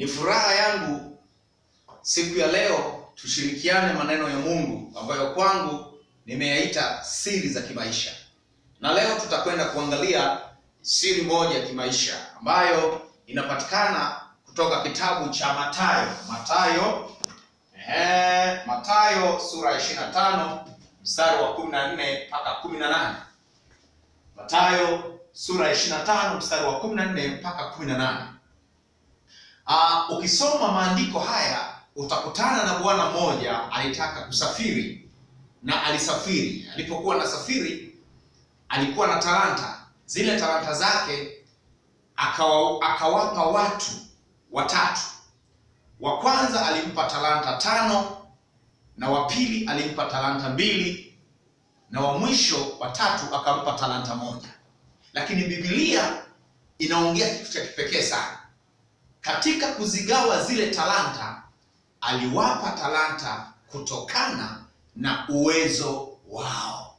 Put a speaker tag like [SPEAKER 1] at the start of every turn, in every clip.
[SPEAKER 1] Ni furaha yangu siku ya leo tushirikiane maneno ya Mungu ambayo kwangu nimeyaita siri za kimaisha, na leo tutakwenda kuangalia siri moja ya kimaisha ambayo inapatikana kutoka kitabu cha Mathayo. Mathayo, ehe, Mathayo sura ya 25 mstari wa 14 mpaka 18. Mathayo sura ya 25 mstari wa 14 mpaka 18. Ah, ukisoma maandiko haya utakutana na bwana mmoja alitaka kusafiri na alisafiri. Alipokuwa na safiri, alikuwa na talanta, zile talanta zake akawa, akawapa watu watatu. Wa kwanza alimpa talanta tano na wa pili alimpa talanta mbili na wa mwisho wa tatu akampa talanta moja. Lakini Biblia inaongea kitu cha kipekee sana. Katika kuzigawa zile talanta, aliwapa talanta kutokana na uwezo wao.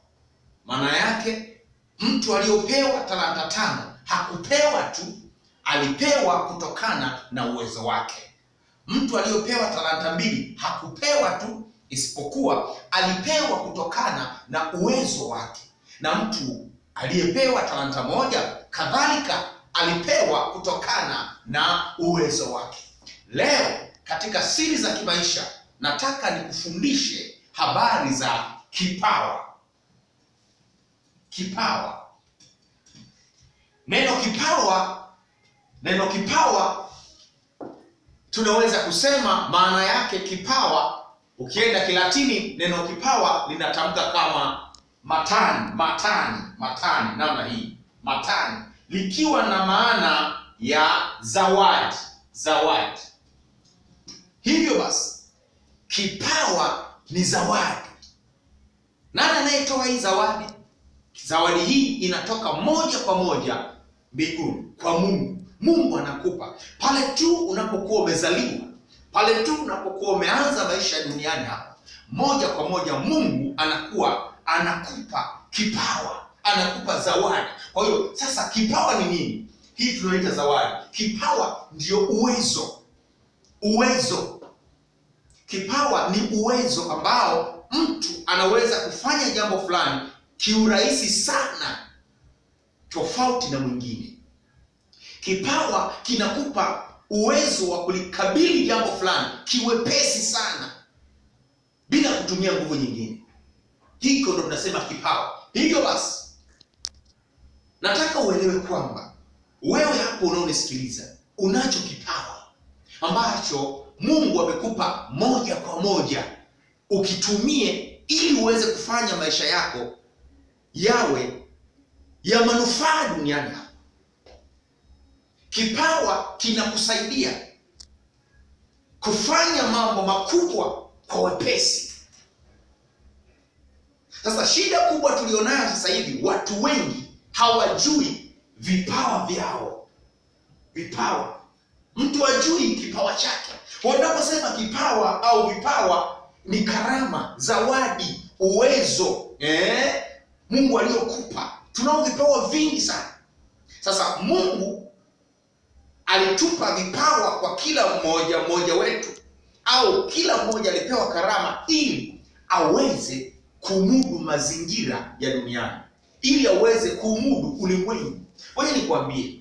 [SPEAKER 1] Maana yake mtu aliyopewa talanta tano hakupewa tu, alipewa kutokana na uwezo wake. Mtu aliyopewa talanta mbili hakupewa tu, isipokuwa alipewa kutokana na uwezo wake, na mtu aliyepewa talanta moja kadhalika alipewa kutokana na uwezo wake. Leo katika siri za kimaisha, nataka nikufundishe habari za kipawa. Kipawa, neno kipawa, neno kipawa tunaweza kusema maana yake kipawa. Ukienda Kilatini, neno kipawa linatamka kama matani, matani, matani, namna hii, matani, likiwa na maana ya zawadi, zawadi. Hivyo basi kipawa ni zawadi. Nani anayetoa hii zawadi? Zawadi hii inatoka moja kwa moja mbinguni kwa Mungu. Mungu anakupa pale tu unapokuwa umezaliwa, pale tu unapokuwa umeanza maisha duniani hapa, moja kwa moja Mungu anakuwa anakupa kipawa, anakupa zawadi. Kwa hiyo sasa, kipawa ni nini? Hii tunaita zawadi. Kipawa ndio uwezo, uwezo. Kipawa ni uwezo ambao mtu anaweza kufanya jambo fulani kiurahisi sana, tofauti na mwingine. Kipawa kinakupa uwezo wa kulikabili jambo fulani kiwepesi sana bila kutumia nguvu nyingine. Hiko ndo tunasema kipawa. Hivyo basi, nataka uelewe kwamba wewe hapo unaonisikiliza unacho kipawa ambacho Mungu amekupa moja kwa moja, ukitumie ili uweze kufanya maisha yako yawe ya manufaa duniani. Kipawa kinakusaidia kufanya mambo makubwa kwa wepesi. Sasa shida kubwa tulionayo sasa hivi, watu wengi hawajui vipawa vyao. Vipawa, mtu ajui kipawa chake. Wanaposema kipawa au vipawa, ni karama, zawadi, uwezo eh, Mungu aliyokupa. Tunao vipawa vingi sana. Sasa Mungu alitupa vipawa kwa kila mmoja mmoja wetu, au kila mmoja alipewa karama ili aweze kumudu mazingira ya duniani, ili aweze kumudu ulimwengu. Ngoja nikwambie,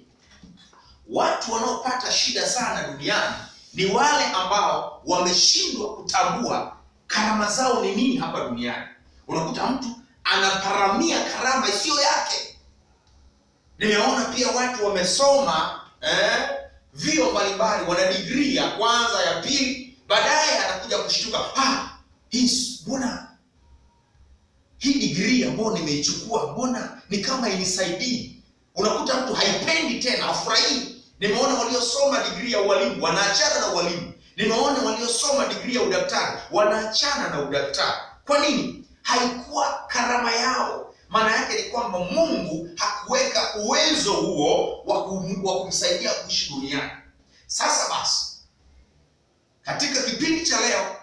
[SPEAKER 1] watu wanaopata shida sana duniani ni wale ambao wameshindwa kutambua karama zao ni nini hapa duniani. Unakuta mtu anaparamia karama isiyo yake. Nimeona pia watu wamesoma eh, vio mbalimbali, wana digrii ya kwanza, ya pili, baadaye anakuja kushtuka, ah, hii mbona hii digrii ambayo nimeichukua mbona ni kama inisaidii. Unakuta mtu haipendi tena, afurahii. Nimeona waliosoma digrii ya ualimu wanaachana na ualimu. Nimeona waliosoma digrii ya udaktari wanaachana na udaktari. Kwa nini? Haikuwa karama yao. Maana yake ni kwamba Mungu hakuweka uwezo huo wa kumsaidia kuishi duniani. Sasa basi, katika kipindi cha leo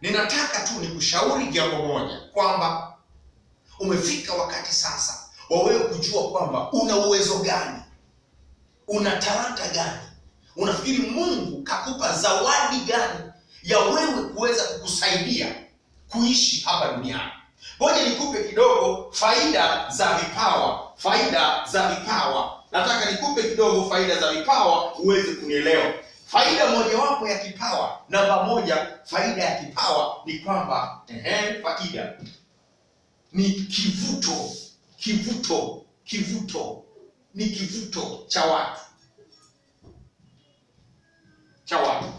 [SPEAKER 1] ninataka tu nikushauri jambo moja, kwamba umefika wakati sasa wa wewe kujua kwamba una uwezo gani, una talanta gani, unafikiri mungu kakupa zawadi gani ya wewe kuweza kukusaidia kuishi hapa duniani? Ngoja nikupe kidogo faida za vipawa faida za vipawa. Nataka nikupe kidogo faida za vipawa uweze kunielewa. Faida mojawapo ya kipawa namba moja faida ya kipawa ni kwamba ehe, faida ni kivuto kivuto kivuto ni kivuto cha watu. Cha watu.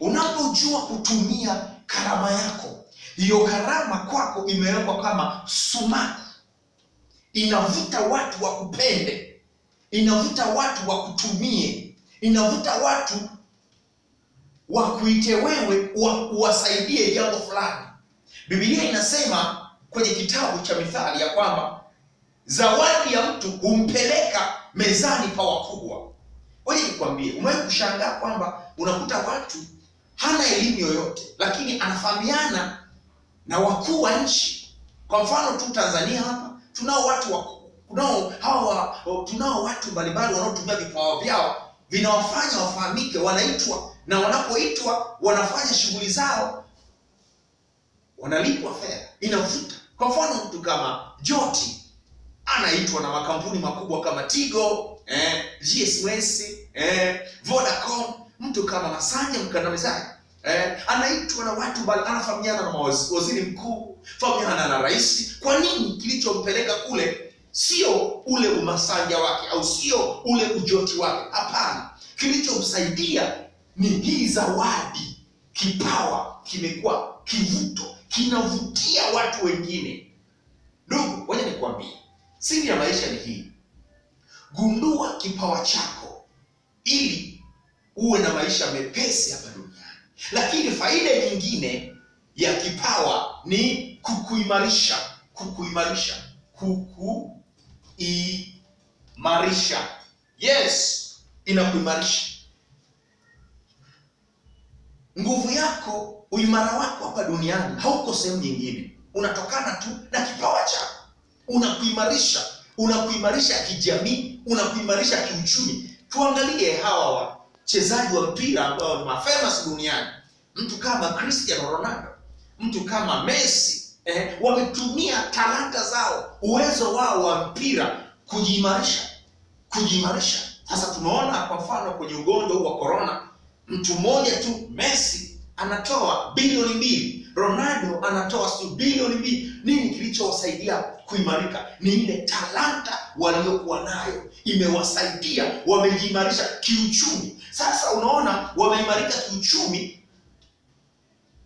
[SPEAKER 1] Unapojua kutumia karama yako hiyo karama kwako imewekwa kama sumaku inavuta watu wakupende. Inavuta watu wakutumie. Inavuta watu wakuite wewe wa- uwasaidie jambo fulani. Biblia inasema kwenye kitabu cha mithali ya kwamba zawadi ya mtu humpeleka mezani pa wakubwa. Wewe nikwambie umewahi kushangaa kwamba unakuta watu hana elimu yoyote lakini anafahamiana na wakuu wa nchi? Kwa mfano tu tanzania hapa tunao watu wa, tunao hawa tunao watu mbalimbali wanaotumia vipawa vyao vinawafanya wafahamike wanaitwa na wanapoitwa wanafanya shughuli zao wanalipwa fedha inavuta kwa mfano mtu kama joti anaitwa na makampuni makubwa kama tigo eh, gsms eh, vodacom. Mtu kama masanja mkandamizaji eh, anaitwa na watu bali anafahamiana na waziri mkuu fahamiana na rais. Kwa nini kilichompeleka kule sio ule umasanja wake au sio ule ujoti wake? Hapana. Kilichomsaidia ni hii zawadi. Kipawa kimekuwa kivuto kinavutia watu wengine. Ndugu waje nikwambie siri ya maisha ni hii. Gundua kipawa chako ili uwe na maisha mepesi hapa duniani. Lakini faida nyingine ya kipawa ni kukuimarisha kukuimarisha kukuimarisha. Yes inakuimarisha nguvu yako uimara wako hapa duniani hauko sehemu nyingine. Unatokana tu na kipawa chako. Unakuimarisha unakuimarisha kijamii unakuimarisha kiuchumi. Tuangalie hawa wachezaji wa mpira ambao ni mafamous duniani. Mtu kama cristiano ronaldo mtu kama messi eh, wametumia talanta zao uwezo wao wa mpira kujiimarisha kujiimarisha. Sasa tunaona kwa mfano kwenye ugonjwa wa corona mtu mmoja tu messi anatoa bilioni mbili. Ronaldo anatoa siu bilioni mbili. Nini kilichowasaidia kuimarika? Ni ile talanta waliokuwa nayo. Imewasaidia wamejiimarisha kiuchumi. Sasa unaona wameimarika kiuchumi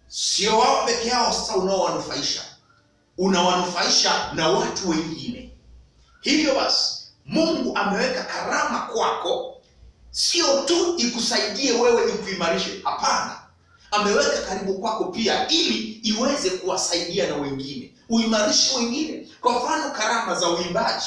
[SPEAKER 1] sio wao peke yao sasa unaowanufaisha. Unawanufaisha na watu wengine. Hivyo basi mungu ameweka karama kwako sio tu ikusaidie wewe ikuimarishe hapana. Ameweka karibu kwako pia ili iweze kuwasaidia na wengine. Uimarishe wengine. Kwa mfano karama za uimbaji.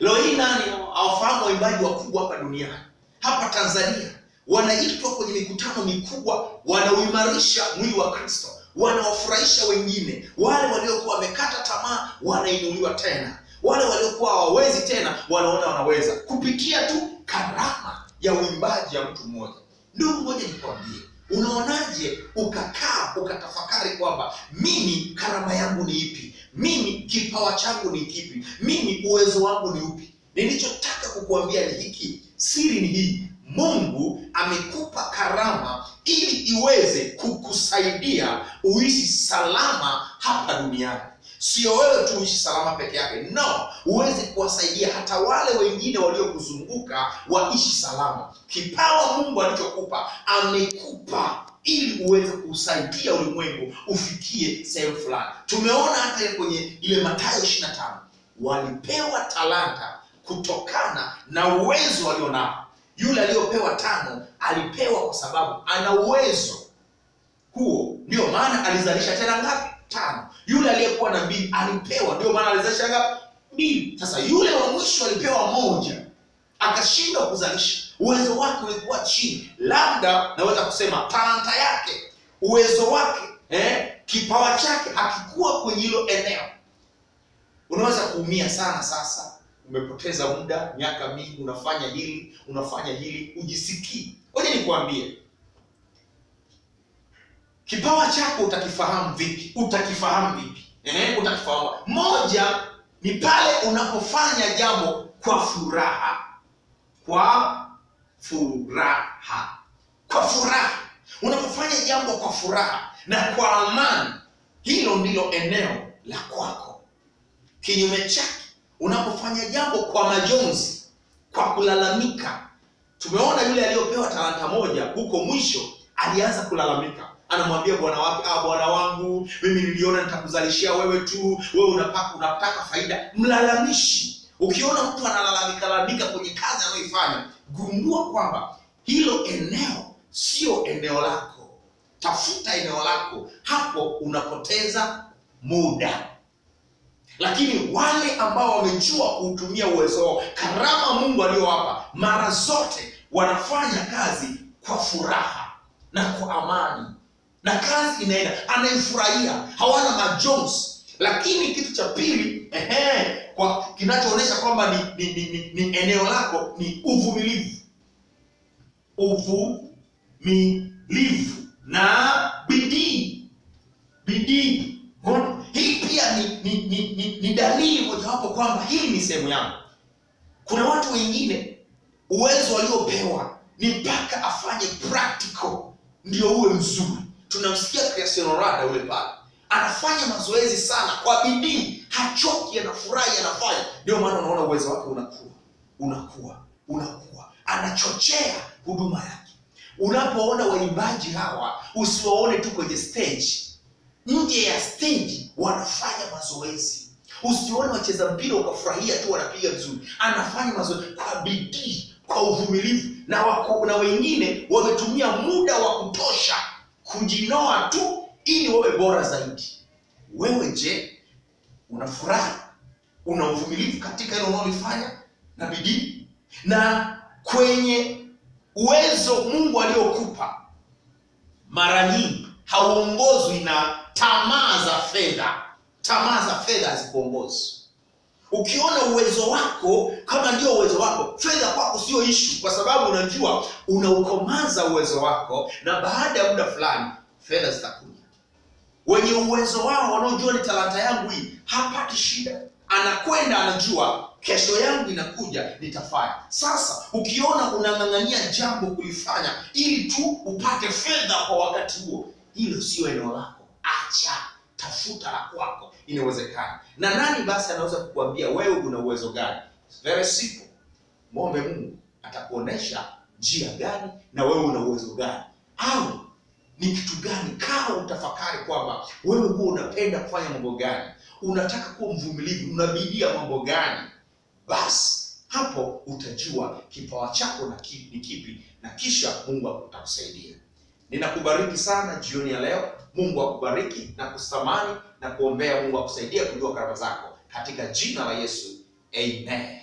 [SPEAKER 1] Leo hii nani awafahamu waimbaji wakubwa hapa duniani? Hapa tanzania. Wanaitwa kwenye mikutano mikubwa wanauimarisha mwili wa kristo. Wanawafurahisha wengine. Wale waliokuwa wamekata tamaa wanainuliwa tena. Wale waliokuwa hawawezi tena wanaona wanaweza. Kupitia tu karama ya uimbaji ya mtu mmoja. Ndugu mmoja, nikwambie unaonaje ukakaa ukatafakari kwamba mimi karama yangu ni ipi? Mimi kipawa changu ni kipi? Mimi uwezo wangu ni upi? Nilichotaka kukuambia ni hiki. Siri ni hii. Mungu amekupa karama ili iweze kukusaidia uishi salama hapa duniani sio wewe tu uishi salama peke yake. No uweze kuwasaidia hata wale wengine waliokuzunguka waishi salama. Kipawa mungu alichokupa amekupa ili uweze kuusaidia ulimwengu ufikie sehemu fulani. Tumeona hata kwenye ile matayo 25 walipewa talanta kutokana na uwezo walionao. Yule aliyopewa tano alipewa kwa sababu ana uwezo. Huo ndio maana alizalisha tena ngapi tano. Yule aliyekuwa na mbili alipewa ndio maana alizalisha mbili. Sasa yule wa mwisho alipewa moja akashindwa kuzalisha. Uwezo wake ulikuwa chini labda naweza kusema talanta yake uwezo wake eh, kipawa chake hakikuwa kwenye hilo eneo. Unaweza kuumia sana sasa. Umepoteza muda miaka mingi unafanya hili unafanya hili ujisikii. Ngoja nikuambie kipawa chako utakifahamu vipi? Utakifahamu vipi? Eh, utakifahamu moja ni pale unapofanya jambo kwa furaha. Kwa furaha. Kwa furaha. Unapofanya jambo kwa furaha na kwa amani hilo ndilo eneo la kwako. Kinyume chake unapofanya jambo kwa majonzi kwa kulalamika. Tumeona yule aliyopewa talanta moja huko mwisho alianza kulalamika anamwambia bwana wake ah, bwana wangu mimi niliona nitakuzalishia wewe tu. Wewe unapaka unataka faida. Mlalamishi. Ukiona mtu analalamika lalamika kwenye kazi anayoifanya gundua kwamba hilo eneo sio eneo lako. Tafuta eneo lako. Hapo unapoteza muda. Lakini wale ambao wamejua kuutumia uwezo wao karama mungu aliyowapa mara zote wanafanya kazi kwa furaha na kwa amani na kazi inaenda. Anaifurahia. Hawana majonzi. Lakini kitu cha pili kwa kinachoonyesha kwamba ni, ni, ni, ni, ni eneo lako ni uvumilivu. Uvumilivu. Na bidii. Bidii. Hii pia ni, ni, ni, ni, ni dalili mojawapo kwamba hii ni sehemu yangu. Kuna watu wengine uwezo waliopewa ni mpaka afanye practical ndio uwe mzuri tunamsikia Cristiano Ronaldo yule pale. Anafanya mazoezi sana kwa bidii hachoki anafurahi anafanya. Ndio maana unaona uwezo wake unakua. Unakua unakua. Anachochea huduma yake. Unapoona waimbaji hawa usiwaone tu kwenye stage. Nje ya stage wanafanya mazoezi. Usione wacheza mpira ukafurahia tu wanapiga vizuri. Anafanya mazoezi kwa bidii kwa uvumilivu. Na wako, na wengine wametumia muda wa kutosha kujinoa tu ili wewe bora zaidi. Wewe je una furaha una uvumilivu katika hilo unaolifanya na bidii? Na kwenye uwezo mungu aliokupa mara nyingi hauongozwi na tamaa za fedha. Tamaa za fedha hazikuongozi ukiona uwezo wako kama ndio uwezo wako fedha kwako sio ishu kwa sababu unajua unaukomaza uwezo wako na baada ya muda fulani fedha zitakuja. Wenye uwezo wao wanaojua ni talanta yangu hii hapati shida. Anakwenda anajua kesho yangu inakuja nitafanya. Sasa ukiona unang'ang'ania jambo kulifanya ili tu upate fedha kwa wakati huo hilo sio eneo lako. Acha tafuta la kwako. Inawezekana. Na nani basi anaweza kukuambia wewe una uwezo gani? Very simple. Mwombe mungu atakuonesha njia gani na wewe una uwezo gani. Au ni kitu gani? Kama utafakari kwamba wewe huwa unapenda kufanya mambo gani. Unataka kuwa mvumilivu unabidia mambo gani? Basi hapo utajua kipawa chako ni kipi na kisha mungu atakusaidia ninakubariki sana jioni ya leo. Mungu akubariki na kusamani na kuombea mungu akusaidia kujua karama zako. Katika jina la yesu amen